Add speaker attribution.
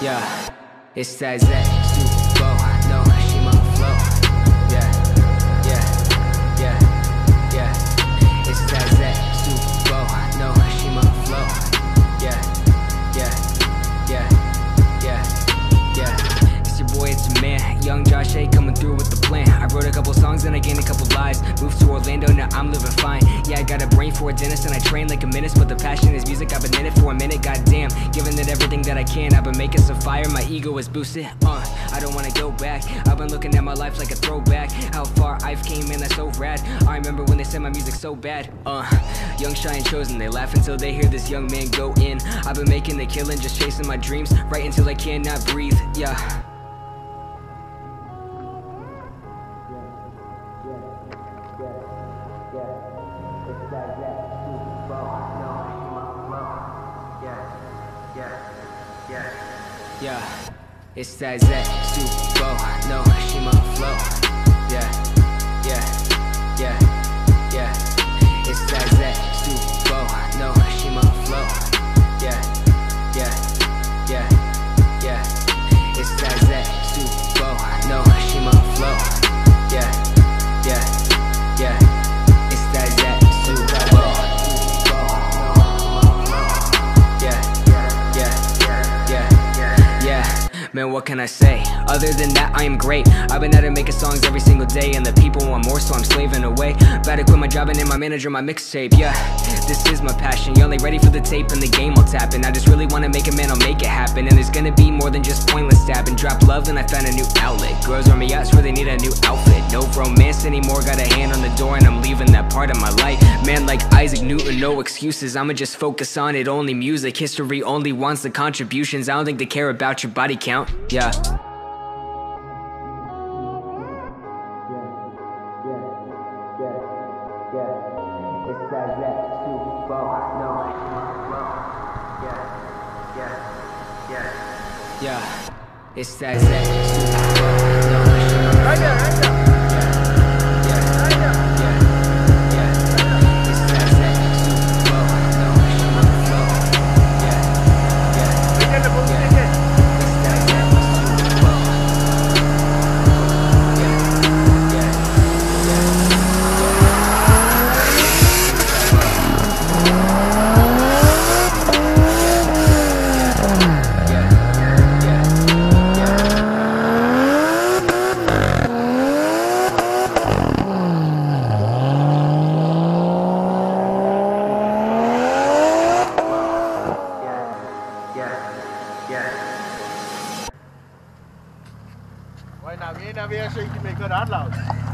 Speaker 1: Yeah, it's that Super. No, flow. Yeah, yeah, yeah, yeah. It's Super. No, flow. Yeah, yeah, yeah, yeah, yeah. It's your boy, it's your man, Young Josh A coming through with the plan. I wrote a couple songs and I gained a couple lives. Moved to Orlando, now I'm living fine. Yeah, I got a brain for a dentist and I train like a menace, but the passion is music. I've been in it for a minute, goddamn. Giving it everything that I can. I've been making some fire, my ego is boosted. Uh, I don't wanna go back. I've been looking at my life like a throwback. How far I've came, man, that's so rad. I remember when they said my music so bad. Uh, young, shy, and chosen. They laugh until they hear this young man go in. I've been making the killing, just chasing my dreams, right until I cannot breathe. Yeah. Yeah, it's that Zach Super Bowl. No, she my flow. Man, what can I say? Other than that, I am great. I've been at it making songs every single day, and the people want more, so I'm slaving away. About to quit my job and name my manager my mixtape. Yeah, this is my passion. Y'all ain't ready for the tape, and the game will tap. And I just really wanna make it, man, I'll make it happen. And there's gonna be more than just pointless stabbing. Drop love, and I found a new outlet. Girls on out, swear they need a new outfit. No romance anymore, got a hand on the door, and I'm leaving that part of my life. Man, like Isaac Newton, no excuses. I'ma just focus on it, only music. History only wants the contributions. I don't think they care about your body count. Yeah. Yeah, yeah, yeah, yeah, yeah. it's that don't Right there, right there.
Speaker 2: Why not? Me and Navi actually can make good outlaws.